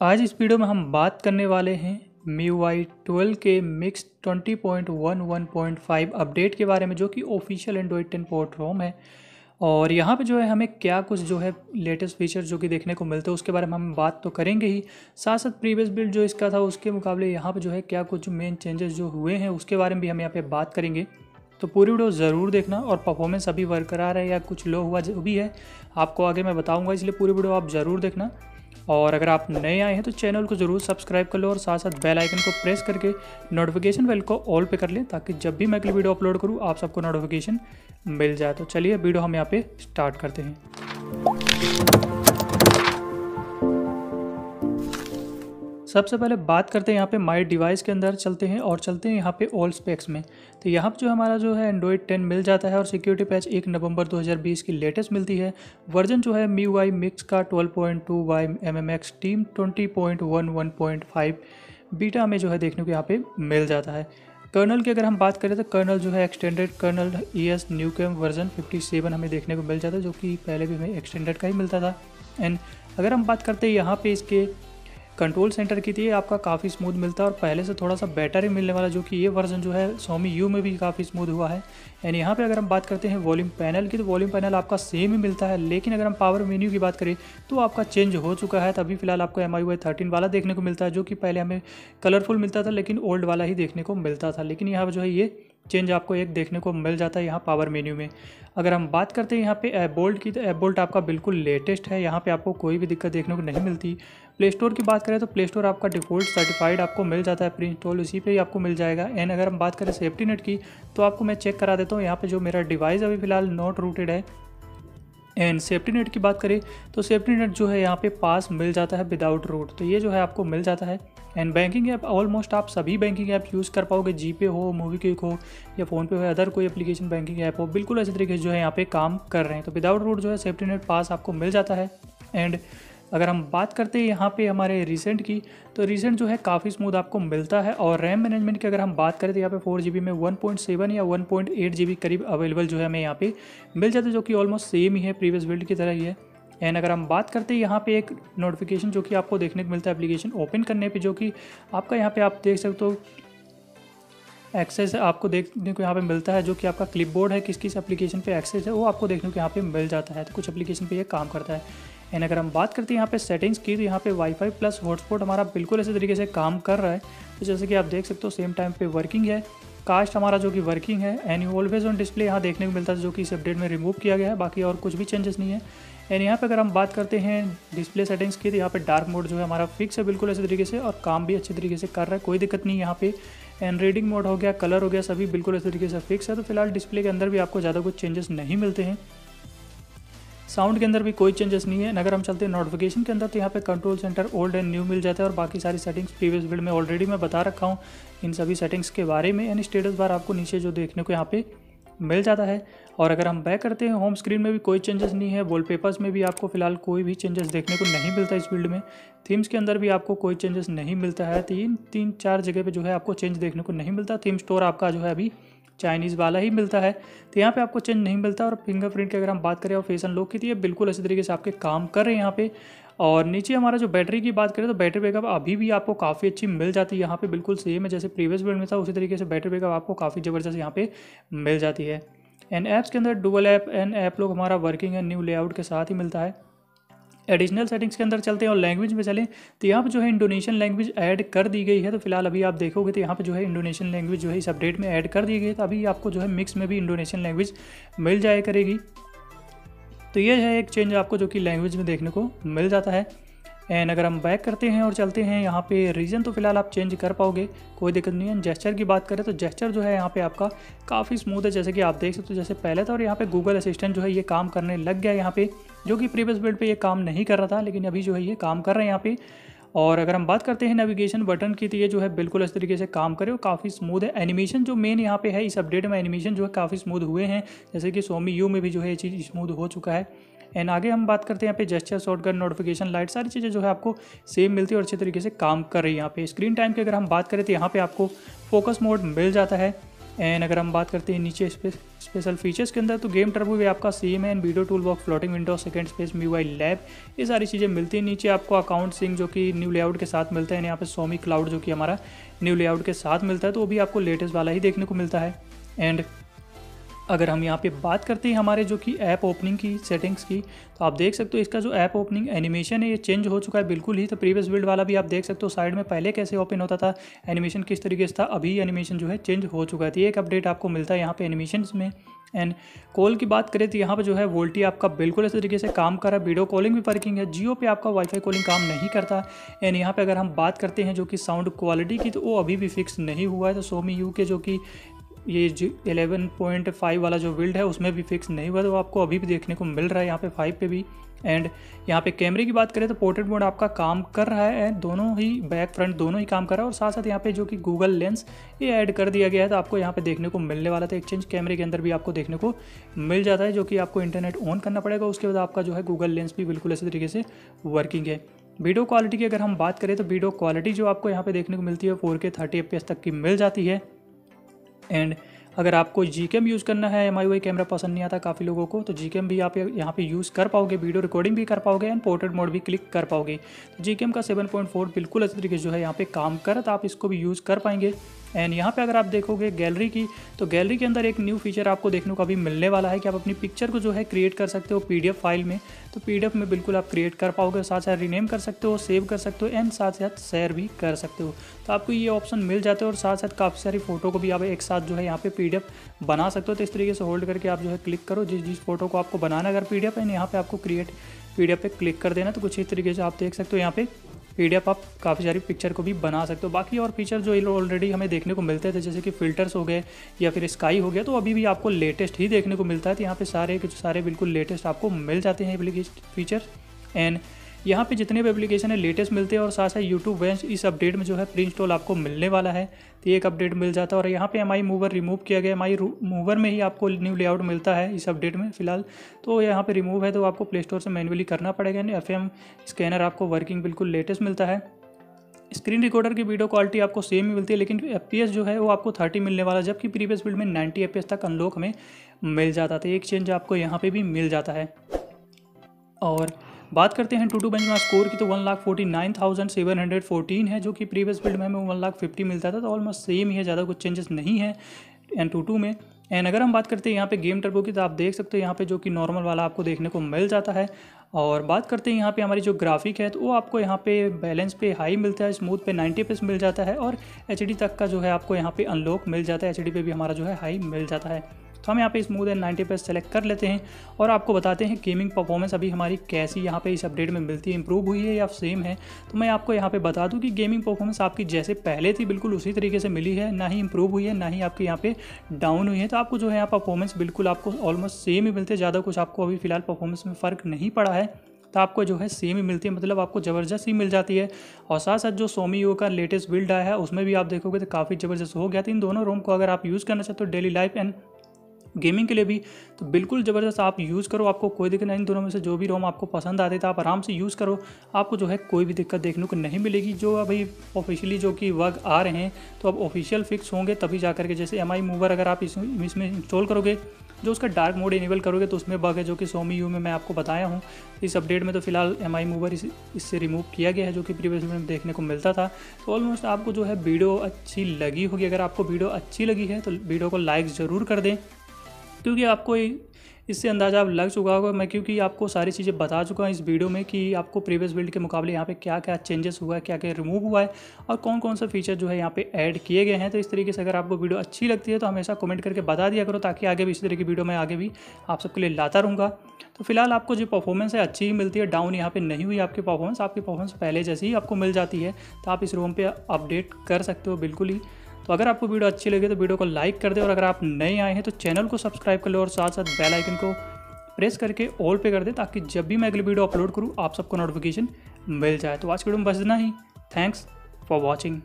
आज इस वीडियो में हम बात करने वाले हैं मी वाई ट्वेल्व के मिक्स 20.11.5 अपडेट के बारे में, जो कि ऑफिशियल 10 पोर्ट रोम है। और यहाँ पे जो है हमें क्या कुछ जो है लेटेस्ट फीचर जो कि देखने को मिलते हैं, उसके बारे में हम बात तो करेंगे ही। साथ साथ प्रीवियस बिल्ड जो इसका था, उसके मुकाबले यहाँ पे जो है क्या कुछ मेन चेंजेस जो हुए हैं, उसके बारे में भी हम यहाँ पे बात करेंगे। तो पूरी वीडियो ज़रूर देखना और परफॉर्मेंस अभी बरकरार है या कुछ लो हुआ जो भी है, आपको आगे मैं बताऊँगा, इसलिए पूरी वीडियो आप ज़रूर देखना। और अगर आप नए आए हैं तो चैनल को ज़रूर सब्सक्राइब कर लो और साथ साथ बेल आइकन को प्रेस करके नोटिफिकेशन बेल को ऑल पे कर लें ताकि जब भी मैं अगली वीडियो अपलोड करूँ, आप सबको नोटिफिकेशन मिल जाए। तो चलिए, वीडियो हम यहाँ पे स्टार्ट करते हैं। सबसे पहले बात करते हैं यहाँ पे माई डिवाइस के अंदर चलते हैं और चलते हैं यहाँ पे ऑल स्पेक्स में। तो यहाँ पर जो हमारा जो है एंड्रॉयड 10 मिल जाता है और सिक्योरिटी पैच एक नवंबर 2020 की लेटेस्ट मिलती है। वर्जन जो है मी वाई मिक्स का 12.2 point two Y M M X team 20.11.5 beta में जो है देखने को यहाँ पे मिल जाता है। कर्नल की अगर हम बात करें तो कर्नल जो है extended kernel E S new cam version 57 हमें देखने को मिल जाता है, जो कि पहले भी हमें एक्सटेंडेड का ही मिलता था। एंड अगर हम बात करते हैं यहाँ पे इसके कंट्रोल सेंटर की थी आपका काफ़ी स्मूथ मिलता है और पहले से थोड़ा सा बेटर ही मिलने वाला, जो कि ये वर्जन जो है सोमी यू में भी काफ़ी स्मूथ हुआ है। एंड यहाँ पे अगर हम बात करते हैं वॉल्यूम पैनल की तो वॉल्यूम पैनल आपका सेम ही मिलता है, लेकिन अगर हम पावर मेन्यू की बात करें तो आपका चेंज हो चुका है। तभी फ़िलहाल आपको एम आई थर्टीन वाला देखने को मिलता है, जो कि पहले हमें कलरफुल मिलता था, लेकिन ओल्ड वाला ही देखने को मिलता था। लेकिन यहाँ पर जो है, ये चेंज आपको एक देखने को मिल जाता है यहाँ पावर मेन्यू में। अगर हम बात करते हैं यहाँ पे ऐप बोल्ट की तो ऐप बोल्ट आपका बिल्कुल लेटेस्ट है, यहाँ पे आपको कोई भी दिक्कत देखने को नहीं मिलती। प्ले स्टोर की बात करें तो प्ले स्टोर आपका डिफ़ॉल्ट सर्टिफाइड आपको मिल जाता है प्री इंस्टॉल उसी पे ही आपको मिल जाएगा। एंड अगर हम बात करें सेफ्टी नेट की तो आपको मैं चेक करा देता हूँ, यहाँ पे जो मेरा डिवाइस अभी फ़िलहाल नॉट रूटेड है। एंड सेफ्टी नेट की बात करें तो सेफ्टी नेट जो है यहाँ पे पास मिल जाता है विदाउट रूट तो ये जो है आपको मिल जाता है। एंड बैंकिंग ऐप ऑलमोस्ट आप सभी बैंकिंग ऐप यूज़ कर पाओगे जी पे हो मूवी क्विक हो, या फ़ोन पे हो अदर कोई एप्लीकेशन बैंकिंग ऐप हो, बिल्कुल ऐसे तरीके से जो है यहाँ पे काम कर रहे हैं। तो विदाउट रूट जो है सेफ्टी नेट पास आपको मिल जाता है। एंड अगर हम बात करते हैं यहाँ पे हमारे रिसेंट की तो रिसेंट जो है काफ़ी स्मूथ आपको मिलता है और रैम मैनेजमेंट की अगर हम बात करें तो यहाँ पे फोर जी में वन पॉइंट सेवन या वन पॉइंट एट जी करीब अवेलेबल जो है हमें यहाँ पे मिल जाता है, जो कि ऑलमोस्ट सेम ही है प्रीवियस बिल्ड की तरह ही है। एंड अगर हम बात करते हैं यहाँ पे एक नोटिफिकेशन जो कि आपको देखने को मिलता है एप्लीकेशन ओपन करने पे, जो कि आपका यहाँ पे आप देख सकते हो एक्सेस आपको देखने को यहाँ पे मिलता है, जो कि आपका क्लिपबोर्ड है किस किस एप्लीकेशन पे एक्सेस है, वो आपको देखने को यहाँ पे मिल जाता है। तो कुछ एप्लीकेशन पे ये काम करता है। एंड अगर हम बात करते हैं यहाँ पे सेटिंग्स की तो यहाँ पे वाईफाई प्लस हॉटस्पॉट हमारा बिल्कुल ऐसे तरीके से काम कर रहा है। तो जैसे कि आप देख सकते हो सेम टाइम पे वर्किंग है। कास्ट हमारा जो कि वर्किंग है एंड ऑलवेज ऑन डिस्प्ले यहाँ देखने को मिलता है, जो कि इस अपडेट में रिमूव किया गया है। बाकी और कुछ भी चेंजेस नहीं है। एंड यहाँ पे अगर हम बात करते हैं डिस्प्ले सेटिंग्स की तो यहाँ पे डार्क मोड जो है हमारा फिक्स है बिल्कुल ऐसे तरीके से, और काम भी अच्छे तरीके से कर रहा है। कोई दिक्कत नहीं यहाँ पे। एंड रीडिंग मोड हो गया कलर हो गया, सभी बिल्कुल ऐसे तरीके से फिक्स है। तो फ़िलहाल डिस्प्ले के अंदर भी आपको ज़्यादा कुछ चेंजेस नहीं मिलते हैं। साउंड के अंदर भी कोई चेंजेस नहीं है। अगर हम चलते हैं नोटिफिकेशन के अंदर तो यहाँ पे control centre old and new मिल जाता है और बाकी सारी सेटिंग्स प्रीवियस बिल्ड में ऑलरेडी मैं बता रखा हूँ। इन सभी सेटिंग्स के बारे में, यानी स्टेटस बार आपको नीचे जो देखने को यहाँ पे मिल जाता है। और अगर हम बैक करते हैं होम स्क्रीन में भी कोई चेंजेस नहीं है। वॉलपेपर्स में भी आपको फ़िलहाल कोई भी चेंजेस देखने को नहीं मिलता इस फ़ील्ड में। थीम्स के अंदर भी आपको कोई चेंजेस नहीं मिलता है। तीन तीन, चार जगह पे जो है आपको चेंज देखने को नहीं मिलता। थीम स्टोर आपका जो है अभी चाइनीज़ वाला ही मिलता है। तो यहाँ पे आपको चेंज नहीं मिलता और फिंगरप्रिंट की अगर हम बात करें और फेस अनलॉक की तो ये बिल्कुल इसी तरीके से आपके काम कर रहे हैं यहाँ पे। और नीचे हमारा जो बैटरी की बात करें तो बैटरी बैकअप अभी भी आपको काफ़ी अच्छी मिल जाती है यहाँ पे, बिल्कुल सेम है जैसे प्रीवियस बिल्ड में था, उसी तरीके से बैटरी बैकअप आपको काफ़ी ज़बरदस्त यहाँ पे मिल जाती है। एंड ऐप्स के अंदर डुबल ऐप एंड ऐप लोग हमारा वर्किंग है न्यू लेआउट के साथ ही मिलता है। एडिशनल सेटिंग्स के अंदर चलते हैं और लैंग्वेज में चलें तो यहाँ पर जो है इंडोनेशियन लैंग्वेज ऐड कर दी गई है। तो फ़िलहाल अभी आप देखोगे तो यहाँ पर जो है इंडोनेशियन लैंग्वेज जो है इस अपडेट में ऐड कर दी गई है। तो अभी आपको जो है मिक्स में भी इंडोनेशियन लैंग्वेज मिल जाए करेगी। तो ये है एक चेंज आपको जो कि लैंग्वेज में देखने को मिल जाता है। एंड अगर हम बैक करते हैं और चलते हैं यहाँ पे रीजन तो फ़िलहाल आप चेंज कर पाओगे। कोई दिक्कत नहीं है। जेस्चर की बात करें तो जेस्चर जो है यहाँ पे आपका काफ़ी स्मूथ है। जैसे कि आप देख सकते हो तो जैसे पहले था और यहाँ पे गूगल असिस्टेंट जो है ये काम करने लग गया यहाँ पे। जो कि प्रीवियस बिल्ड पे ये काम नहीं कर रहा था, लेकिन अभी जो है ये काम कर रहे हैं यहाँ पे। और अगर हम बात करते हैं नेविगेशन बटन की तो ये जो है बिल्कुल इस तरीके से काम करे और काफ़ी स्मूथ है। एनिमेशन जो मेन यहाँ पे है, इस अपडेट में एनिमेशन जो है काफ़ी स्मूथ हुए हैं। जैसे कि सोमी यू में भी जो है ये चीज़ स्मूथ हो चुका है। एंड आगे हम बात करते हैं यहाँ पे जेस्चर शॉर्टकट नोटिफिकेशन लाइट सारी चीज़ें जो है आपको सेम मिलती है और अच्छे तरीके से काम कर रही है यहाँ पे। स्क्रीन टाइम की अगर हम बात करें तो यहाँ पे आपको फोकस मोड मिल जाता है। एंड अगर हम बात करते हैं नीचे स्पेशल फीचर्स के अंदर तो गेम टर्बो भी आपका सेम है and video toolbox floating window second space MIUI lab ये सारी चीज़ें मिलती हैं नीचे। आपको अकाउंट सिंग जो कि न्यू लेआउट के साथ मिलता है यहाँ पे सोमी क्लाउड जो कि हमारा न्यू लेआउट के साथ मिलता है तो वो भी आपको लेटेस्ट वाला ही देखने को मिलता है। एंड अगर हम यहाँ पे बात करते हैं हमारे जो कि ऐप ओपनिंग की, सेटिंग्स की तो आप देख सकते हो इसका जो ऐप ओपनिंग एनिमेशन है, ये चेंज हो चुका है बिल्कुल ही। तो प्रीवियस बिल्ड वाला भी आप देख सकते हो, साइड में पहले कैसे ओपन होता था, एनिमेशन किस तरीके से था, अभी एनिमेशन जो है चेंज हो चुका है। तो एक अपडेट आपको मिलता है यहाँ पे एनिमेशन में। एंड कॉल की बात करें तो यहाँ पर जो है वोल्टी आपका बिल्कुल इस तरीके से काम कर रहा है, वीडियो कॉलिंग भी वर्किंग है, जियो पे आपका वाईफाई कॉलिंग काम नहीं करता। एंड यहाँ पे अगर हम बात करते हैं जो कि साउंड क्वालिटी की तो वो अभी भी फिक्स नहीं हुआ है। तो सोमी यू के जो कि ये जो एलेवन पॉइंट फाइव वाला जो बिल्ड है, उसमें भी फिक्स नहीं हुआ तो आपको अभी भी देखने को मिल रहा है यहाँ पे फाइव पे भी। एंड यहाँ पे कैमरे की बात करें तो पोर्ट्रेट मोड आपका काम कर रहा है एंड दोनों ही बैक फ्रंट दोनों ही काम कर रहा है, और साथ साथ यहाँ पे जो कि गूगल लेंस ये ऐड कर दिया गया है तो आपको यहाँ पे देखने को मिलने वाला था। एक्सचेंज कैमरे के अंदर भी आपको देखने को मिल जाता है, जो कि आपको इंटरनेट ऑन करना पड़ेगा। उसके बाद आपका जो है गूगल लेंस भी बिल्कुल इसी तरीके से वर्किंग है। वीडियो क्वालिटी की अगर हम बात करें तो वीडियो क्वालिटी जो आपको यहाँ पे देखने को मिलती है फोर के थर्टी तक की मिल जाती है। एंड अगर आपको जी यूज़ करना है एम आई कैमरा पसंद नहीं आता काफ़ी लोगों को तो जी भी आप यहाँ पे यूज़ कर पाओगे वीडियो रिकॉर्डिंग भी कर पाओगे एंड पोर्ट्रेट मोड भी क्लिक कर पाओगे। तो जी का 7.4 बिल्कुल अच्छे तरीके से जो है यहाँ पे काम कर तो आप इसको भी यूज़ कर पाएँगे। एंड यहाँ पे अगर आप देखोगे गैलरी की तो गैलरी के अंदर एक न्यू फीचर आपको देखने को अभी मिलने वाला है कि आप अपनी पिक्चर को जो है क्रिएट कर सकते हो पीडीएफ फ़ाइल में। तो पीडीएफ में बिल्कुल आप क्रिएट कर पाओगे, साथ साथ रीनेम कर सकते हो सेव कर सकते हो एंड साथ साथ शेयर भी कर सकते हो। तो आपको ये ऑप्शन मिल जाते हैं और साथ साथ काफ़ी सारी फ़ोटो को भी आप एक साथ जो है यहाँ पे पी बना सकते हो। तो इस तरीके से होल्ड करके आप जो है क्लिक करो। जिस जिस फ़ोटो को आपको बनाना अगर पी डी एफ़ है, यहाँ पे आपको क्रिएट पीडीएफ पे क्लिक कर देना तो कुछ इस तरीके से आप देख सकते हो यहाँ पे। पी आप काफ़ी सारी पिक्चर को भी बना सकते हो। बाकी और फीचर जो ऑलरेडी हमें देखने को मिलते थे, जैसे कि फ़िल्टर्स हो गए या फिर स्काई हो गया तो अभी भी आपको लेटेस्ट ही देखने को मिलता है। तो यहाँ पे सारे के सारे बिल्कुल लेटेस्ट आपको मिल जाते हैं फीचर एंड यहाँ पे जितने भी एप्लीकेशन है लेटेस्ट मिलते हैं और साथ साथ यूट्यूब वेंस इस अपडेट में जो है प्री इंस्टॉल आपको मिलने वाला है। तो एक अपडेट मिल जाता है और यहाँ पे एम आई मूवर रिमूव किया गया एम आई मूवर में ही आपको न्यू लेआउट मिलता है इस अपडेट में फ़िलहाल। तो यहाँ पे रिमूव है तो आपको प्ले स्टोर से मैनुअली करना पड़ेगा। यानी एफ़ एम स्कैनर आपको वर्किंग बिल्कुल लेटेस्ट मिलता है। स्क्रीन रिकॉर्डर की वीडियो क्वालिटी आपको सेम ही मिलती है, लेकिन FPS जो है वो आपको थर्टी मिलने वाला है, जबकि प्रीवियस बिल्ड में नाइन्टी एफ़ तक अनलॉक हमें मिल जाता था एक चेंज आपको यहाँ पे भी मिल जाता है। और बात करते हैं टू टू बेंच स्कोर की तो one lakh forty nine thousand seven hundred fourteen है, जो कि प्रीवियस बिल्ड में हमें वन लाख फिफ्टी मिलता था तो ऑलमोस्ट सेम ही है, ज़्यादा कुछ चेंजेस नहीं है एन टू टू में। एंड अगर हम बात करते हैं यहाँ पे गेम टर्बो की तो आप देख सकते हो यहाँ पे जो कि नॉर्मल वाला आपको देखने को मिल जाता है। और बात करते हैं यहाँ पे हमारी जो ग्राफिक है तो वो आपको यहाँ पे बैलेंस पे हाई मिलता है स्मूथ पे 90 पे मिल जाता है और एचडी तक का जो है आपको यहाँ पे अनलॉक मिल जाता है एचडी पे भी हमारा जो है हाई मिल जाता है। तो हम यहाँ पे स्मूथ एंड नाइन्टी पे सेलेक्ट कर लेते हैं और आपको बताते हैं गेमिंग परफॉर्मेंस अभी हमारी कैसी यहाँ पे इस अपडेट में मिलती है इंप्रूव हुई है या सेम है। तो मैं आपको यहाँ पे बता दूँ कि गेमिंग परफॉर्मेंस आपकी जैसे पहले थी बिल्कुल उसी तरीके से मिली है, ना ही इंप्रूव हुई है, ना ही आपकी यहाँ पे डाउन हुई है। तो आपको जो है यहाँ परफॉर्मेंस बिल्कुल आपको ऑलमोस्ट सेम ही मिलते ज़्यादा कुछ आपको अभी फ़िलहाल परफॉर्मेंस में फ़र्क नहीं पड़ा है। तो आपको जो है सेम ही मिलती है मतलब आपको ज़बरदस्त ही मिल जाती है। और साथ साथ जो सोमी यू का लेटेस्ट बिल्ड आया है, उसमें भी आप देखोगे तो काफ़ी ज़बरदस्त हो गया। तो इन दोनों रोम को अगर आप यूज़ करना चाहते हो डेली लाइफ एंड गेमिंग के लिए भी तो बिल्कुल ज़बरदस्त आप यूज़ करो आपको कोई दिक्कत नहीं दोनों में से जो भी रोम आपको पसंद आते तो आप आराम से यूज़ करो। आपको जो है कोई भी दिक्कत देखने को नहीं मिलेगी जो अभी ऑफिशियली जो कि वर्क आ रहे हैं तो अब ऑफिशियल फिक्स होंगे तभी जा करके जैसे एमआई मूवर अगर आप इसमें इंस्टॉल करोगे जो उसका डार्क मोड इनेबल करोगे तो उसमें बग है जो कि सोमी यू में मैं आपको बताया हूँ। इस अपडेट में तो फ़िलहाल एम आई मूवर इस, इससे रिमूव किया गया है जो कि प्रीवियस में देखने को मिलता था। तो ऑलमोस्ट आपको जो है वीडियो अच्छी लगी होगी अगर आपको वीडियो अच्छी लगी है तो वीडियो को लाइक ज़रूर कर दें। क्योंकि आपको इससे अंदाज़ा अब लग चुका होगा, मैं क्योंकि आपको सारी चीज़ें बता चुका हूँ इस वीडियो में कि आपको प्रीवियस बिल्ड के मुकाबले यहाँ पे क्या क्या चेंजेस हुआ है क्या क्या रिमूव हुआ है और कौन कौन सा फीचर जो है यहाँ पे ऐड किए गए हैं। तो इस तरीके से अगर आपको वीडियो अच्छी लगती है तो हमेशा कमेंट करके बता दिया करो ताकि आगे भी इसी तरह की वीडियो मैं आगे भी आप सबके लिए लाता रहूँगा। तो फ़िलहाल आपको जो परफॉर्मेंस है अच्छी ही मिलती है डाउन यहाँ पे नहीं हुई आपकी परफॉर्मेंस आपकी परफॉर्मेंस पहले जैसी ही आपको मिल जाती है। तो आप इस रूम पे अपडेट कर सकते हो बिल्कुल ही। तो अगर आपको वीडियो अच्छी लगे तो वीडियो को लाइक कर दे और अगर आप नए आए हैं तो चैनल को सब्सक्राइब कर लो और साथ साथ बेल आइकन को प्रेस करके ऑल पे कर दे ताकि जब भी मैं अगली वीडियो अपलोड करूँ, आप सबको नोटिफिकेशन मिल जाए। तो आज की वीडियो में बस इतना ही। Thanks for watching